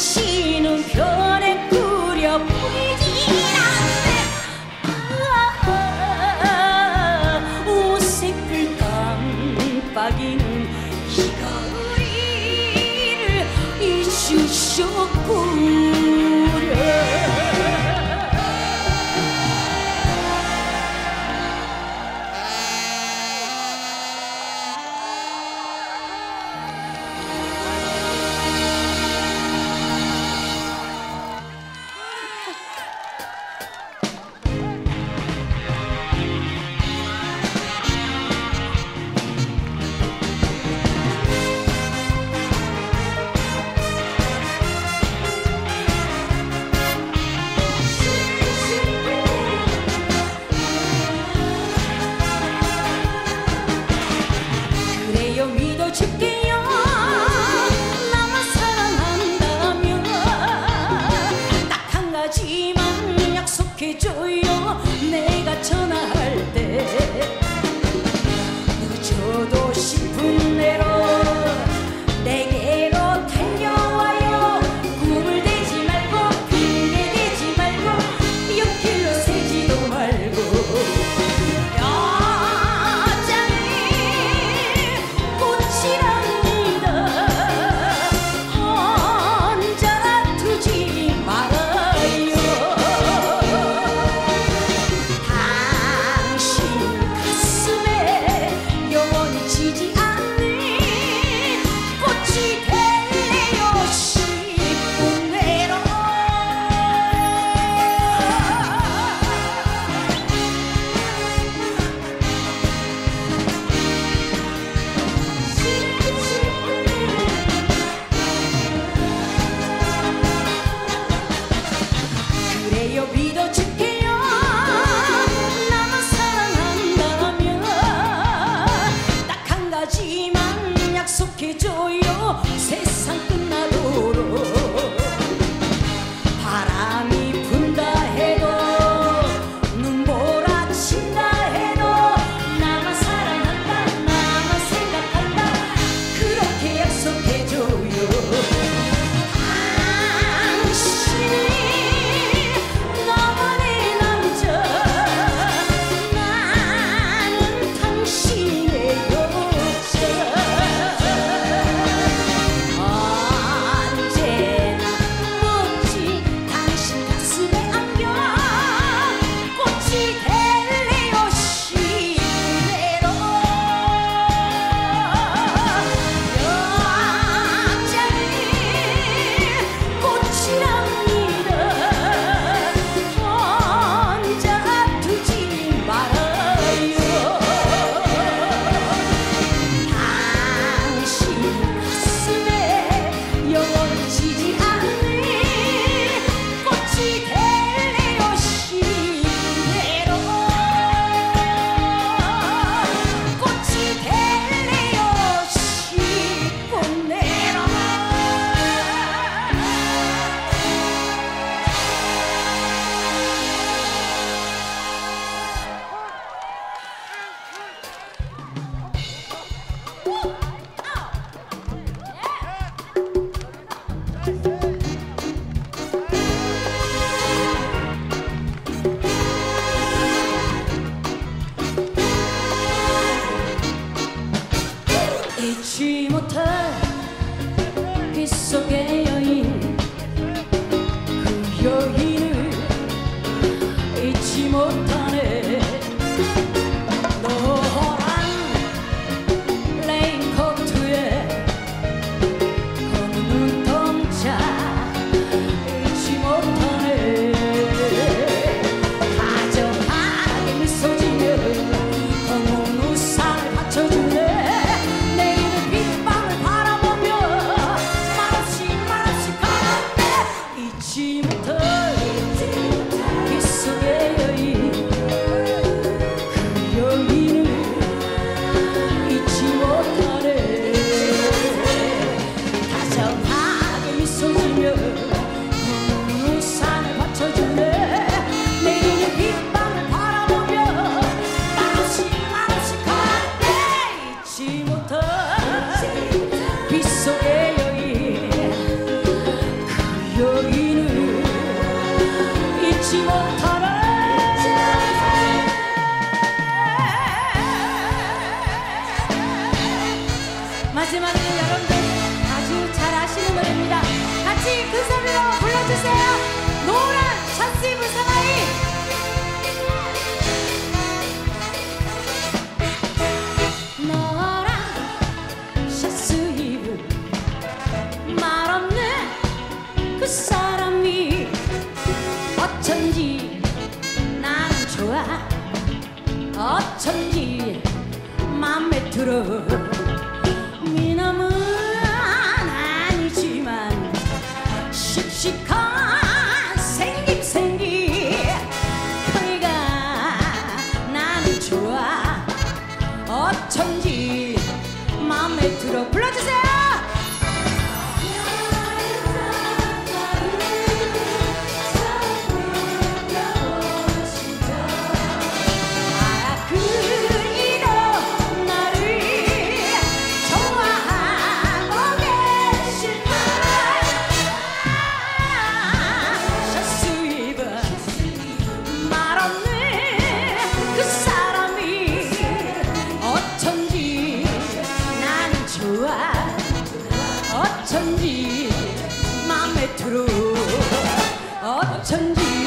she 一もたひそげ she won't talk. 어쩐지 맘에 들어. 미남은 아니지만 씩씩한 어쩐지 맘에 들어. 어쩐지